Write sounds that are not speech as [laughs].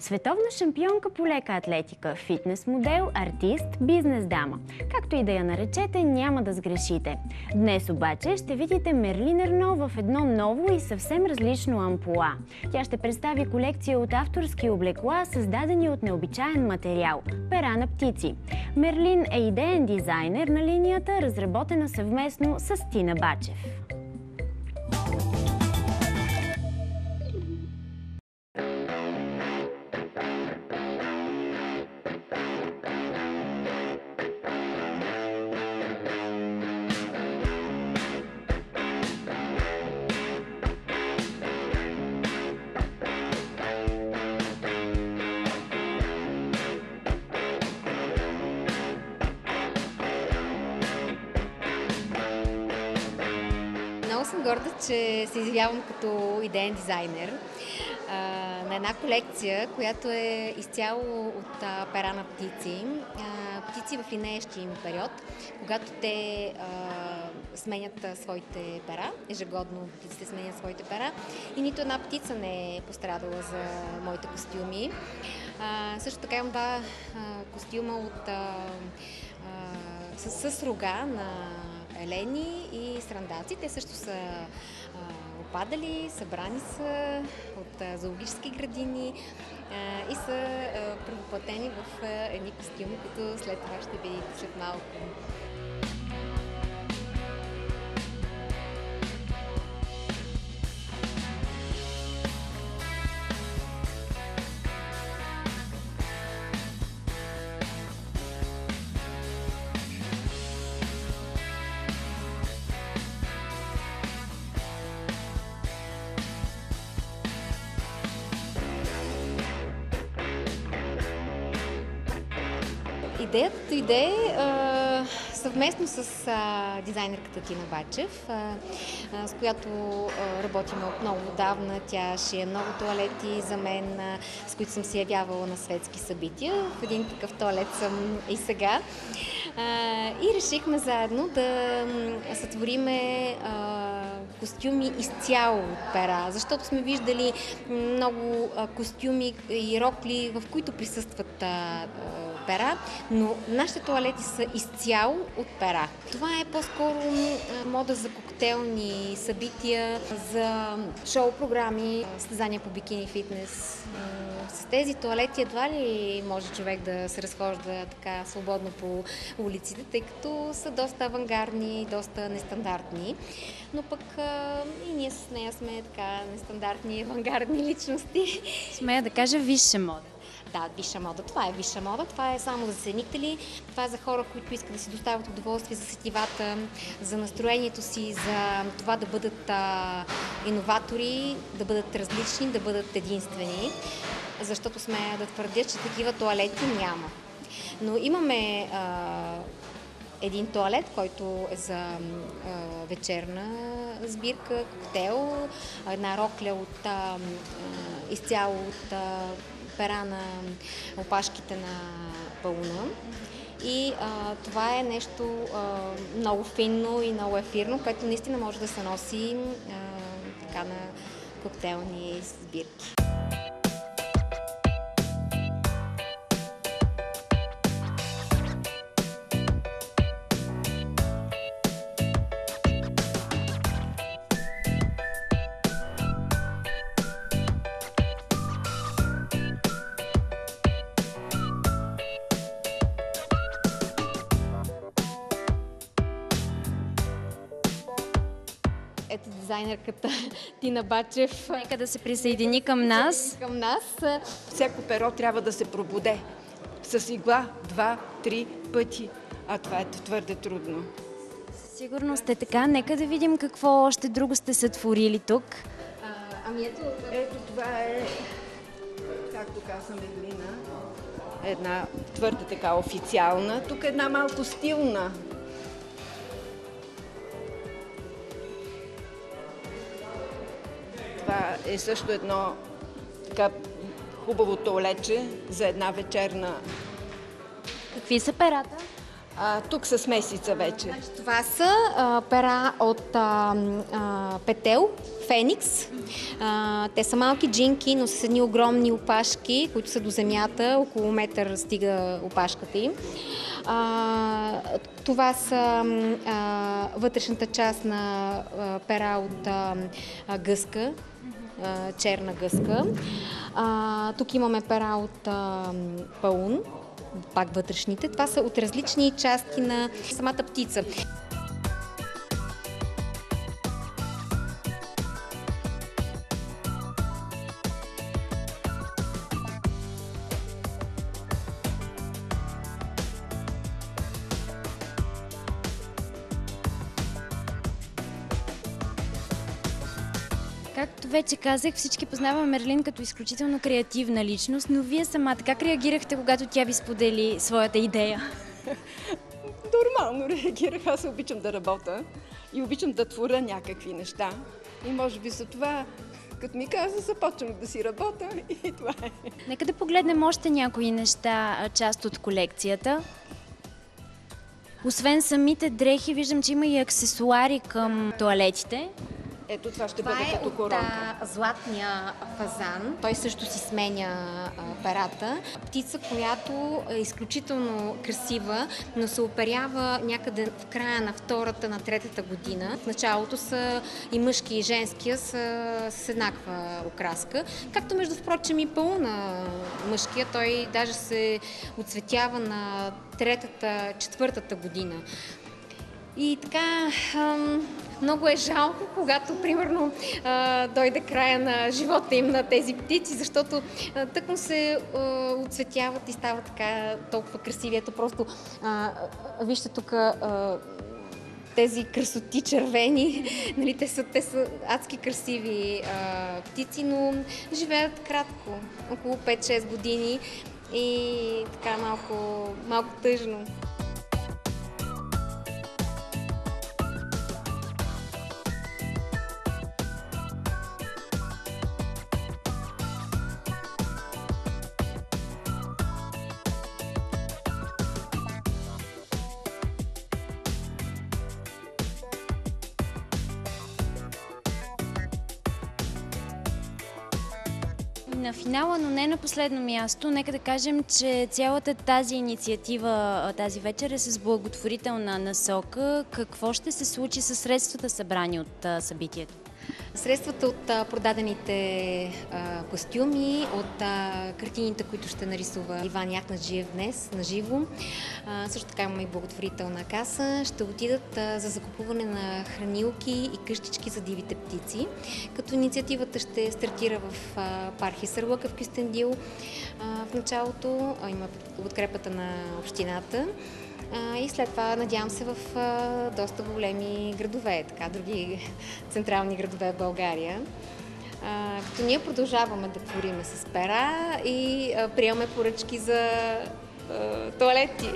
Световна шампионка по лека атлетика, фитнес модел, артист, бизнес дама. Както и да я наречете, няма да сгрешите. Днес обаче ще видите Мерлин Ерно в едно ново и съвсем различно ампула. Тя ще представи колекция от авторски облекла, създадени от необичаен материал – пера на птици. Мерлин е идеен дизайнер на линията, разработена съвместно с Тина Бачев. Горда, че се изявявам като идеен дизайнер а, на една колекция, която е изцяло от а, пера на птици. А, птици в линеещи им период, когато те сменят своите пера, ежегодно птиците сменят своите пера и нито една птица не е пострадала за моите костюми. Също така имам два костюма от, с, с рога на елени и срандаци. Те също са опадали, събрани са от а, зоологически градини и са а, превъплатени в едни костюми, които след това ще видите след малко. Идеята дойде а, съвместно с а, дизайнерката Тина Бачев, а, а, с която а, работим от много отдавна. Тя шие много туалети за мен, а, с които съм се явявала на светски събития. В един такъв туалет съм и сега. А, и решихме заедно да сътвориме костюми изцяло от пера, защото сме виждали много а, костюми и рокли, в които присъстват а, а, пера, но нашите туалети са изцяло от пера. Това е по-скоро мода за коктейлни събития, за шоу-програми, състезания по бикини фитнес. С тези туалети едва ли може човек да се разхожда така свободно по улиците, тъй като са доста авангардни, доста нестандартни. Но пък и ние с нея сме така нестандартни авангардни личности. Смея да кажа висша мода. Да, висша мода. Това е висша мода. Това е само за ценители. Това е за хора, които искат да си доставят удоволствие за сетивата, за настроението си, за това да бъдат а, иноватори, да бъдат различни, да бъдат единствени. Защото сме да твърдя, че такива туалети няма. Но имаме а, един туалет, който е за а, вечерна сбирка, коктейл, една рокля от а, изцяло от а, пера на опашките на пълна. И а, това е нещо а, много финно и много ефирно, което наистина може да се носи а, така на коктейлни сбирки. Ето дизайнерката [laughs] Тина Бачев Нека да се присъедини към нас. към нас. Всяко перо трябва да се пробуде с игла два, три пъти, а това е твърде трудно. Сигурно сте така. Нека да видим какво още друго сте сътворили тук. А, ами ето, Ето това е, както каза Меглина, една твърде така официална, тук една малко стилна. Това е също едно така хубаво туалече за една вечерна Какви са перата? А, тук с месеца вече. Това са а, пера от а, а, петел, феникс. А, те са малки джинки, но с едни огромни опашки, които са до земята, около метър стига опашката им. А, това са а, вътрешната част на а, пера от а, гъска, а, черна гъска. А, тук имаме пера от а, паун, пак вътрешните. Това са от различни части на самата птица. Както вече казах, всички познаваме Мерлин като изключително креативна личност, но вие самата как реагирахте, когато тя ви сподели своята идея? [laughs] Нормално реагирах. Аз обичам да работя и обичам да творя някакви неща. И може би за това, като ми каза, започвам да си работя [laughs] и това е. Нека да погледнем още някои неща, част от колекцията. Освен самите дрехи, виждам, че има и аксесуари към туалетите. Ето това ще Това бъде е като от коронка. а, златния фазан. Той също си сменя а, перата. Птица, която е изключително красива, но се оперява някъде в края на втората, на третата година. В началото са и мъжки и женския са с еднаква окраска. Както между впрочем и пълна мъжкия, той даже се оцветява на третата, четвъртата година. И така, много е жалко, когато, примерно, дойде края на живота им на тези птици, защото а, тъкмо се а, оцветяват и стават така толкова красиви. Ето просто, вижте тук тези красоти червени, [laughs] нали, те, са, те са адски красиви а, птици, но живеят кратко, около 5-6 години и така малко, малко тъжно. На финала, но не на последно място, нека да кажем, че цялата тази инициатива тази вечер е с благотворителна насока. Какво ще се случи с средствата събрани от събитието? Средствата от продадените костюми, от картините, които ще нарисува Иван Яхнаджиев днес на живо, също така имаме и благотворителна каса, ще отидат за закупуване на хранилки и къщички за дивите птици. Като инициативата ще стартира в а, парк Хисърлъка в Кюстендил в началото, има подкрепата на общината. И след това, надявам се, в доста големи градове, така, други [laughs] централни градове в България. Като ние продължаваме да твориме с пера и приемаме поръчки за туалети.